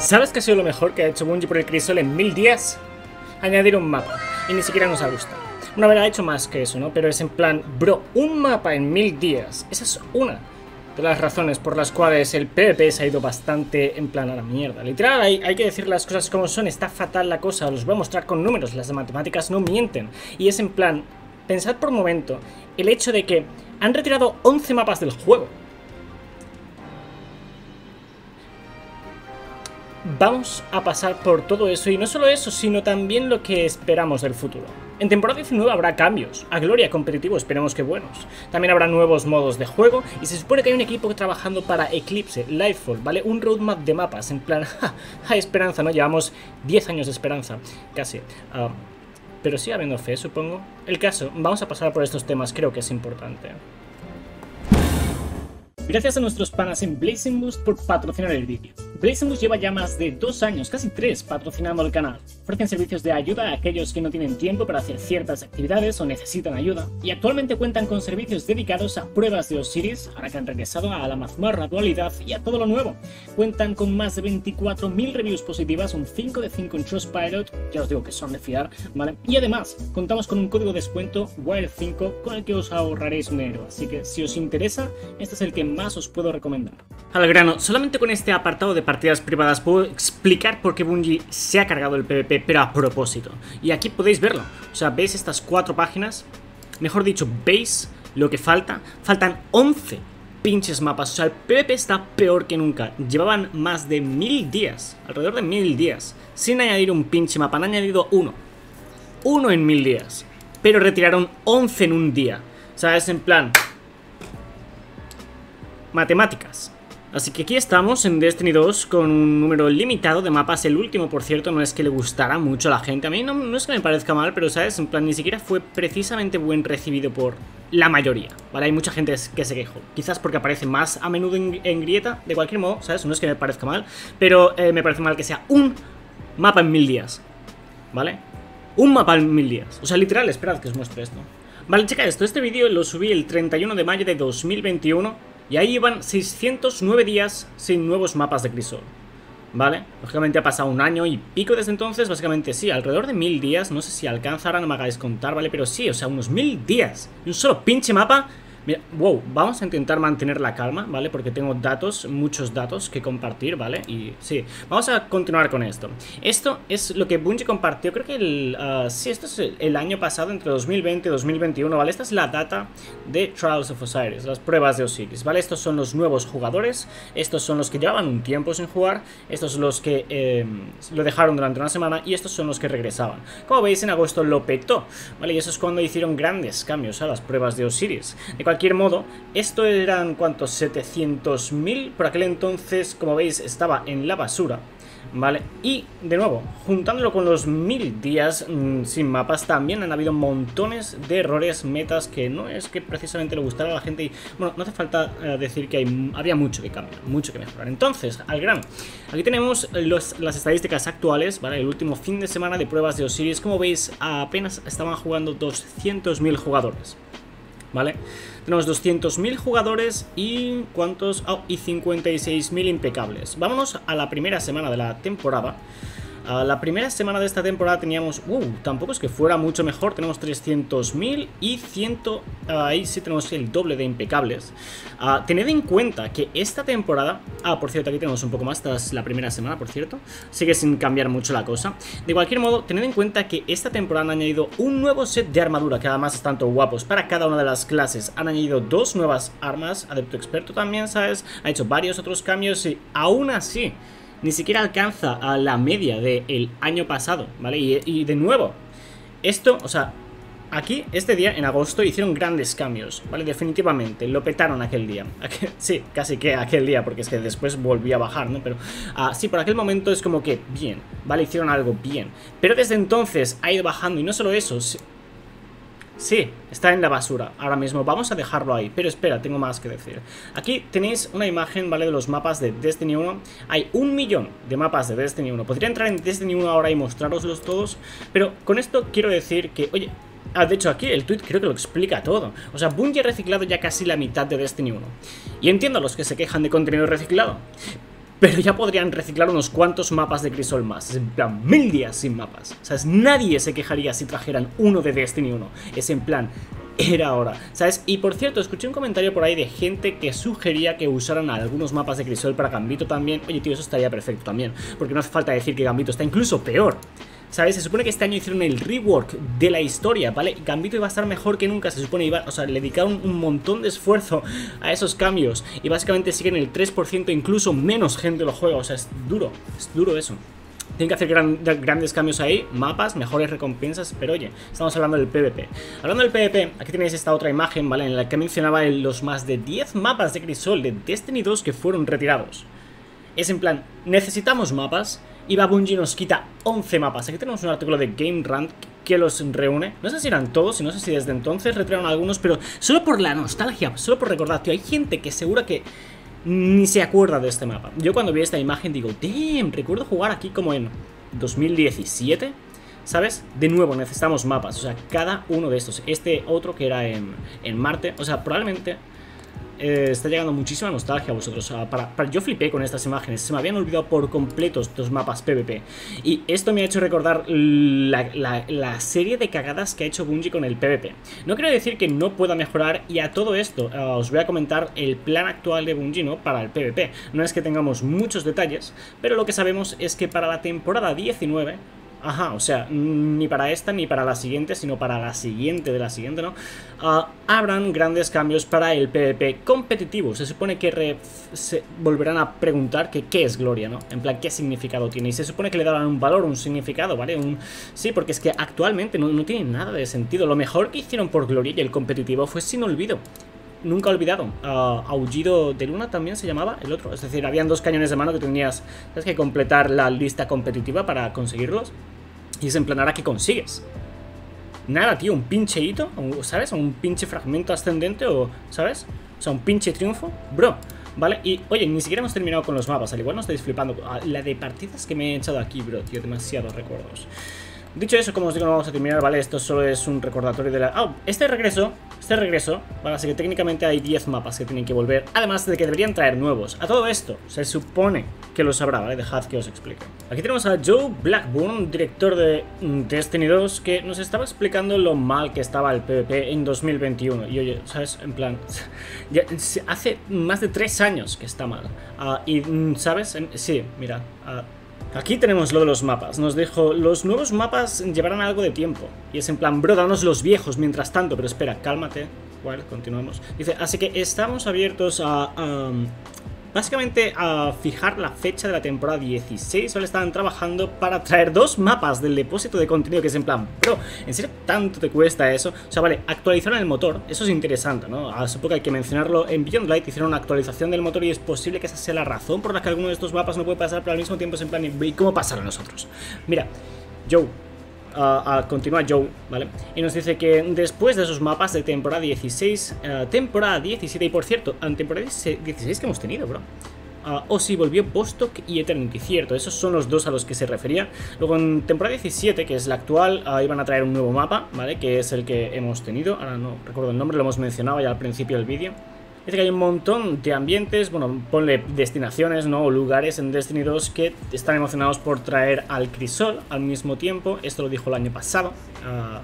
¿Sabes qué ha sido lo mejor que ha hecho Bungie por el Crisol en mil días? Añadir un mapa. Y ni siquiera nos ha gustado. Una vez ha hecho más que eso, ¿no? Pero es en plan, bro, un mapa en mil días. Esa es una de las razones por las cuales el PvP se ha ido bastante en plan a la mierda. Literal, hay, que decir las cosas como son. Está fatal la cosa. Os voy a mostrar con números. Las matemáticas no mienten. Y es en plan, pensad por un momento el hecho de que han retirado 11 mapas del juego. Vamos a pasar por todo eso y no solo eso, sino también lo que esperamos del futuro. En temporada 19 habrá cambios, a gloria competitivo esperemos que buenos. También habrá nuevos modos de juego y se supone que hay un equipo trabajando para Eclipse, Lightfall, ¿vale? Un roadmap de mapas, en plan, hay esperanza, ¿no? Llevamos 10 años de esperanza, casi. Ah, pero sigue habiendo fe, supongo. El caso, vamos a pasar por estos temas, creo que es importante. Gracias a nuestros panas en Blazing Boost por patrocinar el vídeo. Blazing Boost lleva ya más de dos años, casi tres, patrocinando el canal. Ofrecen servicios de ayuda a aquellos que no tienen tiempo para hacer ciertas actividades o necesitan ayuda, y actualmente cuentan con servicios dedicados a pruebas de Osiris, ahora que han regresado a la mazmorra dualidad y a todo lo nuevo. Cuentan con más de 24.000 reviews positivas, un 5 de 5 en Trustpilot, ya os digo que son de fiar, ¿vale? Y además, contamos con un código de descuento WIRE5 con el que os ahorraréis dinero, así que si os interesa, este es el que más os puedo recomendar. Al grano, solamente con este apartado de partidas privadas puedo explicar por qué Bungie se ha cargado el PvP, pero a propósito. Y aquí podéis verlo. O sea, veis estas cuatro páginas. Mejor dicho, veis lo que falta. Faltan 11 pinches mapas. O sea, el PvP está peor que nunca. Llevaban más de mil días, alrededor de mil días, sin añadir un pinche mapa. Han añadido uno. Uno en mil días. Pero retiraron 11 en un día. O sea, es en plan, matemáticas. Así que aquí estamos en Destiny 2 con un número limitado de mapas. El último, por cierto, no es que le gustara mucho a la gente. A mí no, es que me parezca mal, pero, ¿sabes? En plan, ni siquiera fue precisamente buen recibido por la mayoría, ¿vale? Hay mucha gente que se quejó. Quizás porque aparece más a menudo en, grieta. De cualquier modo, ¿sabes? No es que me parezca mal, pero eh, me parece mal que sea un mapa en mil días, ¿vale? Un mapa en mil días. O sea, literal, esperad que os muestre esto. Vale, checa esto. Este vídeo lo subí el 31 de mayo de 2021 y ahí iban 609 días sin nuevos mapas de crisol. ¿Vale? Lógicamente ha pasado un año y pico desde entonces, básicamente sí, alrededor de mil días, no sé si alcanzarán, no me hagáis contar, ¿vale? Pero sí, o sea, unos mil días. Y un solo pinche mapa Mira, wow, vamos a intentar mantener la calma, ¿vale? Porque tengo datos, muchos datos que compartir, ¿vale? Y sí, vamos a continuar con esto. Esto es lo que Bungie compartió, creo que el... Uh, sí, esto es el, año pasado, entre 2020 y 2021, ¿vale? Esta es la data de Trials of Osiris, las pruebas de Osiris, ¿vale? Estos son los nuevos jugadores, estos son los que llevaban un tiempo sin jugar, estos son los que eh, lo dejaron durante una semana y estos son los que regresaban. Como veis, en agosto lo petó, ¿vale? Y eso es cuando hicieron grandes cambios a las pruebas de Osiris. De cualquier modo, esto eran cuantos 700.000, por aquel entonces, como veis, estaba en la basura. ¿Vale? Y, de nuevo, juntándolo con los mil días mm, sin mapas, también han habido montones de errores, metas, que no es que precisamente le gustara a la gente y, bueno, no hace falta eh, decir que hay, había mucho que cambiar, mucho que mejorar. Entonces, al gran, aquí tenemos las estadísticas actuales, ¿vale? El último fin de semana de pruebas de Osiris, como veis, apenas estaban jugando 200.000 jugadores. ¿Vale? Tenemos 200.000 jugadores y ¿cuántos? Oh, y 56.000 impecables. Vámonos a la primera semana de la temporada la primera semana de esta temporada teníamos, uh, tampoco es que fuera mucho mejor, tenemos 300.000 y 100, ahí sí tenemos el doble de impecables. Uh, tened en cuenta que esta temporada, ah, por cierto, aquí tenemos un poco más, esta es la primera semana, por cierto, sigue sin cambiar mucho la cosa. De cualquier modo, tened en cuenta que esta temporada han añadido un nuevo set de armadura, que además es tanto guapos para cada una de las clases. Han añadido dos nuevas armas, Adepto Experto también, ¿sabes? Ha hecho varios otros cambios y aún así ni siquiera alcanza a la media del año pasado, ¿vale? Y, de nuevo, esto, o sea, aquí, este día, en agosto, hicieron grandes cambios, ¿vale? Definitivamente, lo petaron aquel día. sí, casi que aquel día, porque es que después volvió a bajar, ¿no? Pero uh, sí, por aquel momento es como que bien, ¿vale? Hicieron algo bien. Pero desde entonces ha ido bajando, y no solo eso, Sí, está en la basura ahora mismo, vamos a dejarlo ahí Pero espera, tengo más que decir Aquí tenéis una imagen, ¿vale? De los mapas de Destiny 1 Hay un millón de mapas de Destiny 1 Podría entrar en Destiny 1 ahora y mostraroslos todos Pero con esto quiero decir que, oye, Ah, de hecho aquí el tweet creo que lo explica todo. O sea, Bungie ha reciclado ya casi la mitad de Destiny 1. Y entiendo a los que se quejan de contenido reciclado. Pero ya podrían reciclar unos cuantos mapas de Crisol más. Es en plan, mil días sin mapas. ¿Sabes? Nadie se quejaría si trajeran uno de Destiny 1. Es en plan, era hora, ¿sabes? Y por cierto, escuché un comentario por ahí de gente que sugería que usaran algunos mapas de Crisol para Gambito también. Oye, tío, eso estaría perfecto también, porque no hace falta decir que Gambito está incluso peor. ¿Sabes? Se supone que este año hicieron el rework de la historia, ¿vale? Gambito iba a estar mejor que nunca, se supone, iba, o sea, le dedicaron un montón de esfuerzo a esos cambios y básicamente siguen el 3%, incluso menos gente lo juega, o sea, es duro, es duro eso. Tienen que hacer grandes cambios ahí, mapas, mejores recompensas, pero oye, estamos hablando del PvP. Hablando del PvP, aquí tenéis esta otra imagen, ¿vale? En la que mencionaba los más de 10 mapas de Crisol de Destiny 2 que fueron retirados. Es en plan, necesitamos mapas, y Babunji nos quita 11 mapas. Aquí tenemos un artículo de Game Rant que los reúne. No sé si eran todos y no sé si desde entonces retiraron algunos, pero solo por la nostalgia, solo por recordar, tío, hay gente que segura que ni se acuerda de este mapa. Yo cuando vi esta imagen digo, damn, recuerdo jugar aquí como en 2017. ¿Sabes? De nuevo, necesitamos mapas, o sea, cada uno de estos. Este otro que era en, en Marte, o sea, probablemente eh, está llegando muchísima nostalgia a vosotros. yo flipé con estas imágenes. Se me habían olvidado por completo estos mapas PvP. Y esto me ha hecho recordar la, serie de cagadas que ha hecho Bungie con el PvP. No quiero decir que no pueda mejorar. Y a todo esto eh, os voy a comentar el plan actual de Bungie ¿no? para el PvP. No es que tengamos muchos detalles, pero lo que sabemos es que para la temporada 19 Ajá, o sea, ni para esta ni para la siguiente, sino para la siguiente de la siguiente, ¿no? Uh, habrán grandes cambios para el PvP competitivo. Se supone que se volverán a preguntar que qué es Gloria, ¿no? En plan, qué significado tiene. Y se supone que le darán un valor, un significado, ¿vale? Un... Sí, porque es que actualmente no, no tiene nada de sentido. Lo mejor que hicieron por Gloria y el competitivo fue sin olvido nunca olvidado. Uh, Aullido de Luna también se llamaba el otro. Es decir, habían dos cañones de mano que tenías que completar la lista competitiva para conseguirlos. Y es en plan, ¿ahora qué consigues? Nada, tío, un pinche hito, ¿sabes? Un pinche fragmento ascendente o, ¿sabes? O sea, un pinche triunfo. Bro, ¿vale? Y, oye, ni siquiera hemos terminado con los mapas, al igual no estáis flipando. Ah, la de partidas que me he echado aquí, bro, tío, demasiados recuerdos. Dicho eso, como os digo, no vamos a terminar, ¿vale? Esto solo es un recordatorio de la... Ah, este regreso, este regreso, ¿vale? Así que técnicamente hay 10 mapas que tienen que volver, además de que deberían traer nuevos. A todo esto, se supone que lo sabrá, ¿vale? Dejad que os explique. Aquí tenemos a Joe Blackburn, director de Destiny 2, que nos estaba explicando lo mal que estaba el PvP en 2021. Y oye, ¿sabes? En plan, ya, hace más de 3 años que está mal. Ah, y, ¿sabes? Sí, mira... Uh, Aquí tenemos lo de los mapas. Nos dijo, los nuevos mapas llevarán algo de tiempo. Y es en plan, bro, danos los viejos mientras tanto. Pero espera, cálmate. Bueno, continuamos. Dice, así que estamos abiertos a, Básicamente a fijar la fecha de la temporada 16 Solo estaban trabajando para traer dos mapas del depósito de contenido Que es en plan, bro, ¿en serio tanto te cuesta eso? O sea, vale, actualizaron el motor, eso es interesante, ¿no? A supongo que hay que mencionarlo En Beyond Light hicieron una actualización del motor Y es posible que esa sea la razón por la que alguno de estos mapas no puede pasar Pero al mismo tiempo es en plan, ¿y cómo pasar a nosotros? Mira, Joe a, continuar Joe, ¿vale? Y nos dice que después de esos mapas de temporada 16, eh, temporada 17, y por cierto, en temporada 16 que hemos tenido, bro. Uh, si volvió Bostock y Eternity, cierto, esos son los dos a los que se refería. Luego en temporada 17, que es la actual, uh, iban a traer un nuevo mapa, ¿vale? Que es el que hemos tenido, ahora no recuerdo el nombre, lo hemos mencionado ya al principio del vídeo. Dice que hay un montón de ambientes, bueno, ponle destinaciones, ¿no? O lugares en Destiny 2 que están emocionados por traer al Crisol al mismo tiempo. Esto lo dijo el año pasado, ah.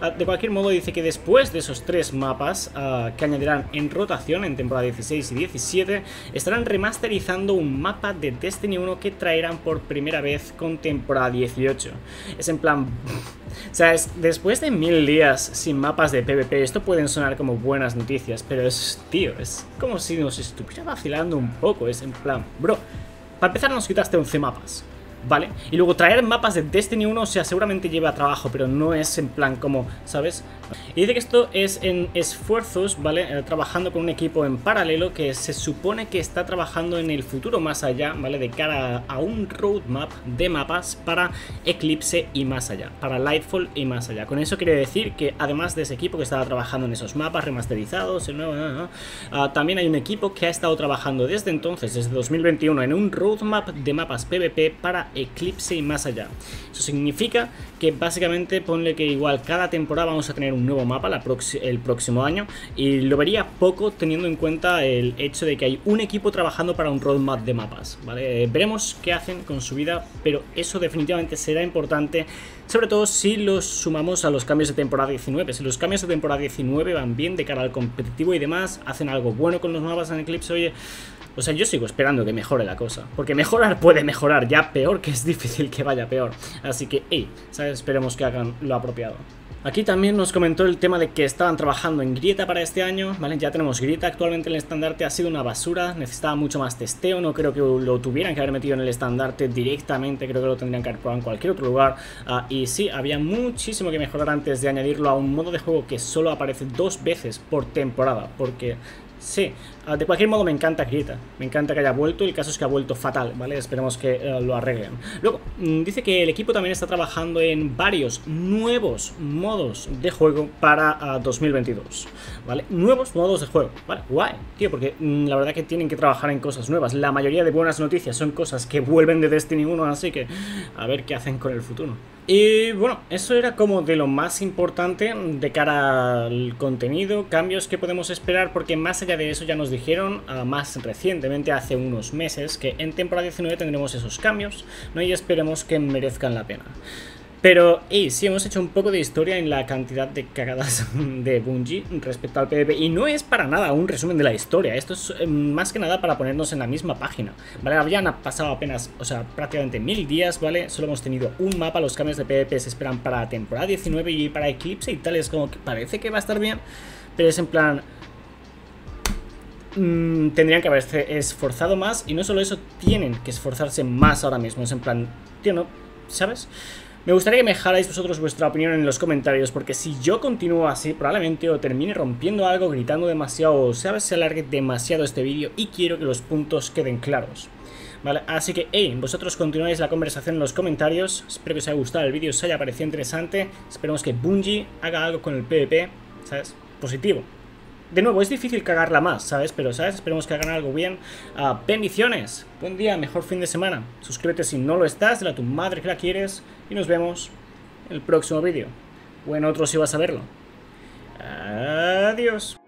Ah, de cualquier modo dice que después de esos tres mapas ah, que añadirán en rotación en temporada 16 y 17, estarán remasterizando un mapa de Destiny 1 que traerán por primera vez con temporada 18. Es en plan... O sea, después de mil días sin mapas de PvP, esto pueden sonar como buenas noticias, pero es, tío, es como si nos estuviera vacilando un poco, es en plan, bro, para empezar nos quitaste 11 mapas, ¿vale? Y luego traer mapas de Destiny 1, o sea, seguramente lleva trabajo, pero no es en plan como, ¿sabes? Y dice que esto es en esfuerzos, ¿vale? Eh, trabajando con un equipo en paralelo que se supone que está trabajando en el futuro más allá, ¿vale? De cara a un roadmap de mapas para Eclipse y más allá, para Lightfall y más allá. Con eso quiere decir que además de ese equipo que estaba trabajando en esos mapas remasterizados, el nuevo, ah, también hay un equipo que ha estado trabajando desde entonces, desde 2021, en un roadmap de mapas PvP para Eclipse y más allá. Eso significa que básicamente ponle que igual cada temporada vamos a tener un nuevo mapa el próximo año y lo vería poco teniendo en cuenta el hecho de que hay un equipo trabajando para un roadmap de mapas, ¿vale? veremos qué hacen con su vida, pero eso definitivamente será importante, sobre todo si los sumamos a los cambios de temporada 19. Si los cambios de temporada 19 van bien de cara al competitivo y demás, hacen algo bueno con los mapas en Eclipse, oye... O sea, yo sigo esperando que mejore la cosa. Porque mejorar puede mejorar, ya peor que es difícil que vaya peor. Así que, hey. Esperemos que hagan lo apropiado. Aquí también nos comentó el tema de que estaban trabajando en Grieta para este año, ¿vale? Ya tenemos Grieta, actualmente el estandarte ha sido una basura, necesitaba mucho más testeo, no creo que lo tuvieran que haber metido en el estandarte directamente, creo que lo tendrían que haber probado en cualquier otro lugar. Ah, y sí, había muchísimo que mejorar antes de añadirlo a un modo de juego que solo aparece dos veces por temporada, porque Sí, ah, de cualquier modo me encanta Grita, me encanta que haya vuelto, el caso es que ha vuelto fatal, ¿vale? Esperemos que eh, lo arreglen. Luego, mm, dice que el equipo también está trabajando en varios nuevos modos de juego para 2022, ah, ¿vale? Nuevos modos de juego, ¿vale? Guay, tío, porque mm, la verdad que tienen que trabajar en cosas nuevas. La mayoría de buenas noticias son cosas que vuelven de Destiny 1, así que a ver qué hacen con el futuro. Y bueno, eso era como de lo más importante de cara al contenido, cambios que podemos esperar, porque más allá de eso ya nos dijeron ah, más recientemente, hace unos meses, que en temporada 19 tendremos esos cambios, ¿no? y esperemos que merezcan la pena. Pero, y sí, hemos hecho un poco de historia en la cantidad de cagadas de Bungie respecto al PvP. Y no es para nada un resumen de la historia. Esto es eh, más que nada para ponernos en la misma página. ¿Vale? Habían pasado apenas, o sea, prácticamente mil días, ¿vale? Solo hemos tenido un mapa. Los cambios de PvP se esperan para temporada 19 y para Eclipse y tal. Es como que parece que va a estar bien. Pero es en plan... Mm, tendrían que haberse esforzado más. Y no solo eso, tienen que esforzarse más ahora mismo. Es en plan... Tío, ¿no? ¿Sabes? Me gustaría que me dejarais vosotros vuestra opinión en los comentarios, porque si yo continúo así, probablemente o termine rompiendo algo, gritando demasiado, o sabes, se alargue demasiado este vídeo y quiero que los puntos queden claros. Vale, así que, hey, vosotros continuáis la conversación en los comentarios, espero que os haya gustado el vídeo, os haya parecido interesante, esperemos que Bungie haga algo con el PvP, ¿sabes? Positivo. De nuevo, es difícil cagarla más, ¿sabes? Pero, ¿sabes? Esperemos que hagan algo bien. Uh, bendiciones. Buen día, mejor fin de semana. Suscríbete si no lo estás, dile a tu madre que la quieres. Y nos vemos en el próximo vídeo. O en otro si vas a verlo. Adiós.